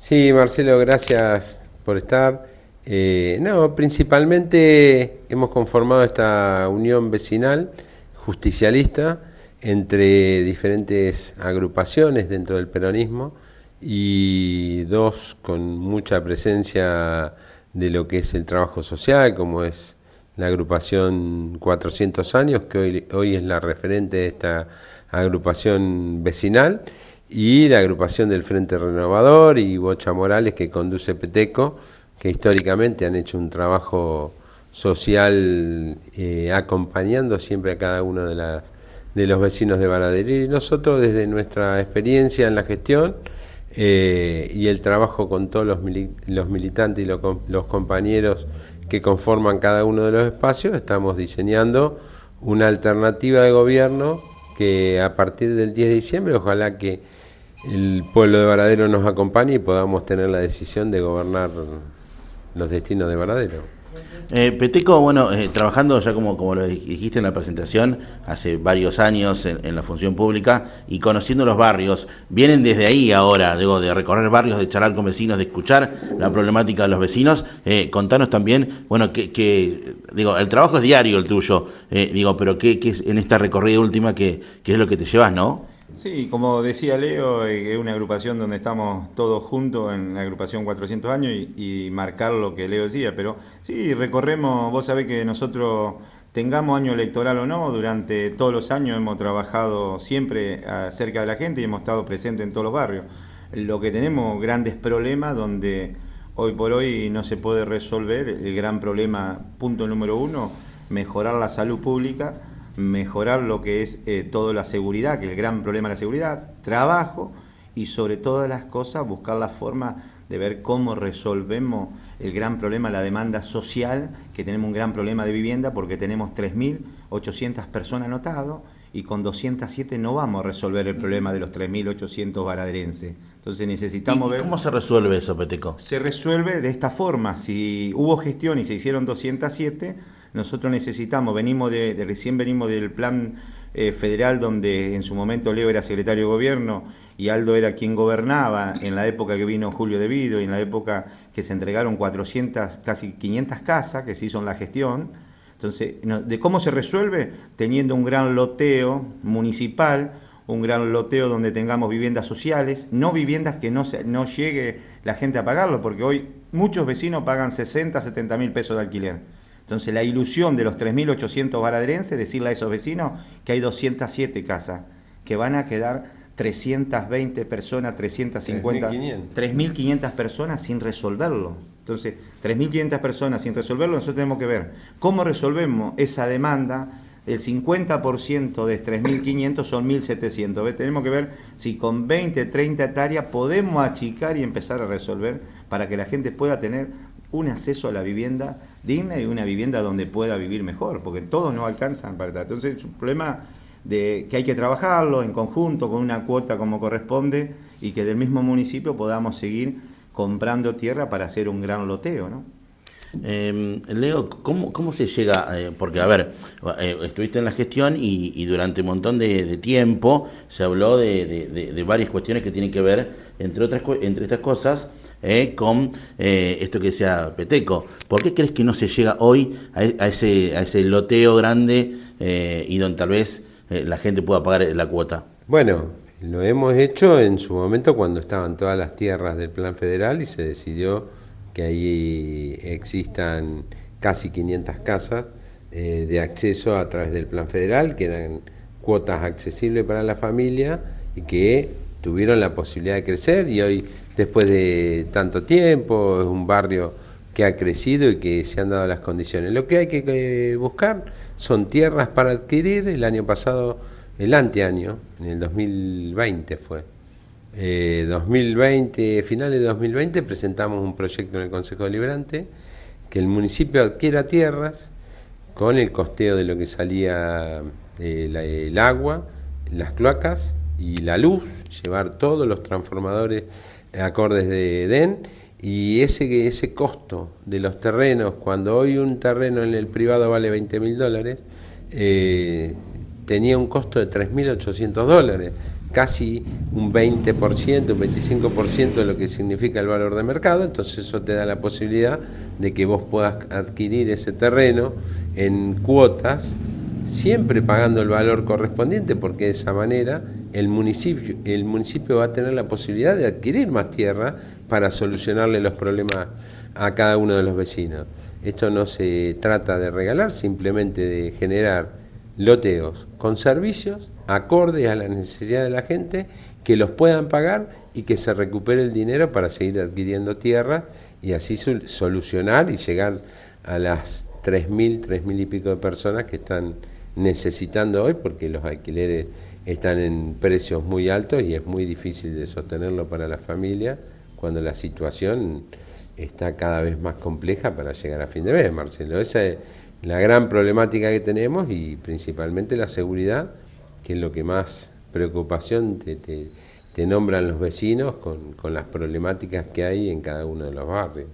Sí, Marcelo, gracias por estar. Eh, no, principalmente hemos conformado esta unión vecinal justicialista entre diferentes agrupaciones dentro del peronismo y dos con mucha presencia de lo que es el trabajo social, como es la agrupación 400 años, que hoy, hoy es la referente de esta agrupación vecinal, y la agrupación del Frente Renovador y Bocha Morales que conduce Peteco, que históricamente han hecho un trabajo social eh, acompañando siempre a cada uno de, las, de los vecinos de Baraderí. Y nosotros desde nuestra experiencia en la gestión eh, y el trabajo con todos los, los militantes y los, los compañeros que conforman cada uno de los espacios, estamos diseñando una alternativa de gobierno que a partir del 10 de diciembre ojalá que el pueblo de Varadero nos acompañe y podamos tener la decisión de gobernar los destinos de Varadero. Eh, Peteco, bueno, eh, trabajando ya como, como lo dijiste en la presentación, hace varios años en, la función pública y conociendo los barrios, vienen desde ahí ahora, digo, de recorrer barrios, de charlar con vecinos, de escuchar la problemática de los vecinos. Eh, contanos también, bueno, que, digo, el trabajo es diario el tuyo, eh, digo, pero ¿qué, es en esta recorrida última, qué, qué es lo que te llevas, no? Sí, como decía Leo, eh, es una agrupación donde estamos todos juntos en la agrupación 400 años y, marcar lo que Leo decía, pero sí, recorremos, vos sabés que nosotros tengamos año electoral o no, durante todos los años hemos trabajado siempre cerca de la gente y hemos estado presentes en todos los barrios. Lo que tenemos grandes problemas donde hoy por hoy no se puede resolver, el gran problema, punto número uno, mejorar la salud pública mejorar lo que es eh, toda la seguridad, que es el gran problema de la seguridad, trabajo y sobre todas las cosas buscar la forma de ver cómo resolvemos el gran problema, la demanda social, que tenemos un gran problema de vivienda porque tenemos 3.800 personas anotadas y con 207 no vamos a resolver el problema de los 3.800 varaderenses. Entonces necesitamos ver... ¿Cómo se resuelve eso, Peteco? Se resuelve de esta forma. Si hubo gestión y se hicieron 207, nosotros necesitamos, venimos de, recién venimos del plan eh, federal donde en su momento Leo era secretario de gobierno y Aldo era quien gobernaba en la época que vino Julio De Vido y en la época que se entregaron 400, casi 500 casas que se hizo en la gestión. Entonces, ¿de cómo se resuelve? Teniendo un gran loteo municipal, un gran loteo donde tengamos viviendas sociales, no viviendas que no, no llegue la gente a pagarlo, porque hoy muchos vecinos pagan 60, 70 mil pesos de alquiler. Entonces la ilusión de los 3.800 baraderenses, decirle a esos vecinos que hay 207 casas, que van a quedar 320 personas, 350, 3.500 personas sin resolverlo. Entonces, 3.500 personas sin resolverlo, nosotros tenemos que ver cómo resolvemos esa demanda. El 50% de 3.500 son 1.700. Tenemos que ver si con 20, 30 hectáreas podemos achicar y empezar a resolver para que la gente pueda tener un acceso a la vivienda digna y una vivienda donde pueda vivir mejor, porque todos no alcanzan para estar. Entonces es un problema de que hay que trabajarlo en conjunto con una cuota como corresponde y que del mismo municipio podamos seguir comprando tierra para hacer un gran loteo, ¿no? Eh, Leo, ¿cómo, ¿cómo, se llega? Eh, porque, a ver, eh, estuviste en la gestión y, durante un montón de, tiempo se habló de, varias cuestiones que tienen que ver, entre, otras, entre estas cosas, eh, con esto que sea Peteco. ¿Por qué crees que no se llega hoy a, a ese, a ese loteo grande y donde tal vez la gente pueda pagar la cuota? Bueno, lo hemos hecho en su momento cuando estaban todas las tierras del plan federal y se decidió que ahí existan casi 500 casas eh, de acceso a través del plan federal, que eran cuotas accesibles para la familia y que tuvieron la posibilidad de crecer y hoy, después de tanto tiempo, es un barrio que ha crecido y que se han dado las condiciones. Lo que hay que eh, buscar son tierras para adquirir. El año pasado, el anteaño, en el 2020 fue, 2020, eh, finales de 2020, presentamos un proyecto en el Consejo Deliberante que el municipio adquiera tierras con el costeo de lo que salía eh, el agua, las cloacas y la luz, llevar todos los transformadores acordes de EDEN y ese, ese costo de los terrenos, cuando hoy un terreno en el privado vale 20 mil dólares, eh, tenía un costo de 3.800 dólares. casi un 20%, un 25% de lo que significa el valor de mercado, entonces eso te da la posibilidad de que vos puedas adquirir ese terreno en cuotas, siempre pagando el valor correspondiente, porque de esa manera el municipio, el municipio va a tener la posibilidad de adquirir más tierra para solucionarle los problemas a cada uno de los vecinos. Esto no se trata de regalar, simplemente de generar loteos con servicios acordes a la necesidad de la gente, que los puedan pagar y que se recupere el dinero para seguir adquiriendo tierra y así solucionar y llegar a las 3.000, 3.000 y pico de personas que están necesitando hoy porque los alquileres están en precios muy altos y es muy difícil de sostenerlo para la familia cuando la situación está cada vez más compleja para llegar a fin de mes, Marcelo. Esa es la gran problemática que tenemos y principalmente la seguridad, que es lo que más preocupación te, te, nombran los vecinos con, con las problemáticas que hay en cada uno de los barrios.